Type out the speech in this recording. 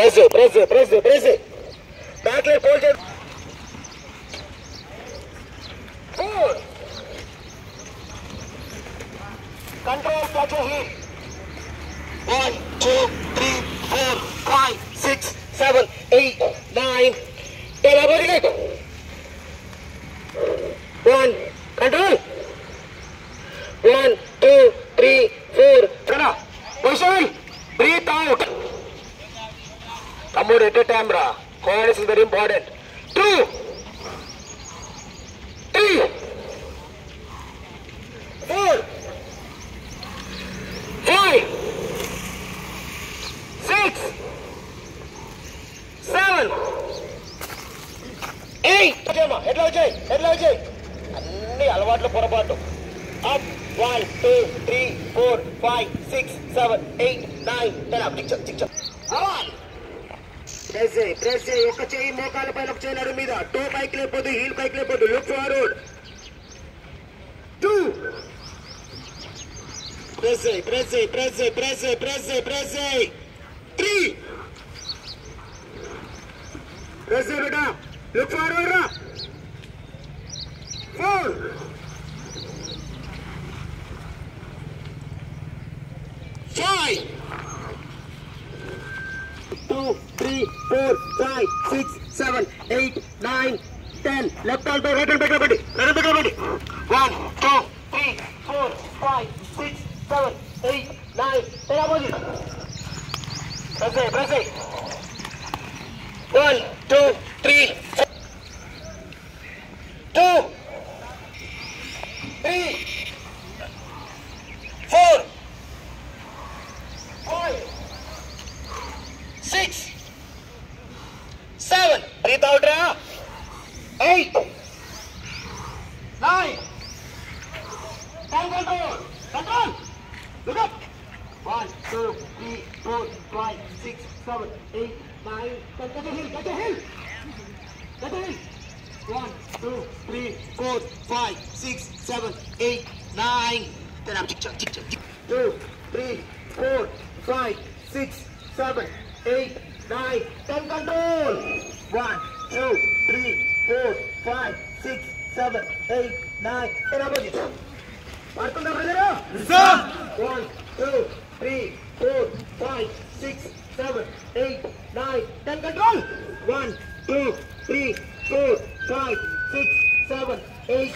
Press press press press back light hold చేయండి four control catch heal one two Amur at a time, ra. Coherence is very important. Two. Three. Four. Five. Six. Seven. Eight. ఎట్లా వచ్చాయి ఎట్లా వచ్చాయి అన్ని అలవాట్లు పొరపాటు up one two three four five six seven eight nine ten up చిక్ చిక్ press చేయి press చేయి ఒక చేయి మోకాల పైన ఒక చేయి నడు మీద. టో పైకి లేకపోతే హీల్ పైకి లేకపోతే లుక్ ఫార్వర్డ్ టూ ప్రెస్ చేయి ప్రెస్ చేయి ప్రెస్ చేయి ప్రెస్ చేయి ప్రెస్ చేయి ప్రెస్. చేయి త్రీ ప్రెస్ చేయి బేటా లుక్ ఫార్వర్డ్ రా. Four two, three, four, five, six, seven, eight, nine, ten. Left hand by right hand back body. Right hand back body. One, two, three, four, five, six, seven, eight, nine, ten. Opposite. Press it, press it. One, two, three, four. two, three, four. five, six, seven. Breathe out, Ra. Eight, nine, ten. Control. Control. Look up. One, two, three, four, five, six, seven, eight, nine. Get a hill. Get a hill. Get a hill. One, two, three, four, five, six, seven, eight, nine. Then I'm chick, chick, chick, chick. Two, three, four, five, six, seven, eight, nine, ten, control. One, two, three, four, five, six, seven, eight, nine, ten, opposite. Parkunda, brother. Reserve. One, two, three, four, five, six, seven, eight, nine, ten, control. One, two, three, four, five, six, seven, eight.